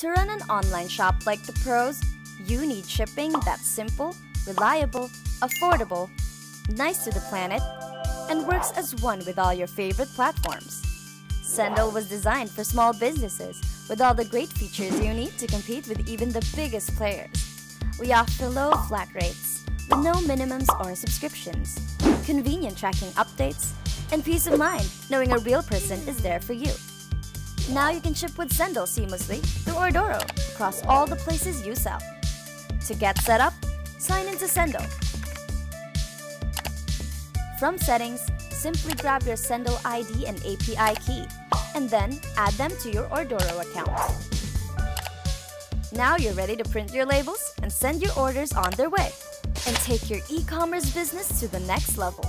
To run an online shop like the pros, you need shipping that's simple, reliable, affordable, nice to the planet, and works as one with all your favorite platforms. Sendle was designed for small businesses with all the great features you need to compete with even the biggest players. We offer low flat rates with no minimums or subscriptions, convenient tracking updates, and peace of mind knowing a real person is there for you. Now you can ship with Sendle seamlessly through Ordoro across all the places you sell. To get set up, sign into Sendle. From settings, simply grab your Sendle ID and API key, and then add them to your Ordoro account. Now you're ready to print your labels and send your orders on their way, and take your e-commerce business to the next level.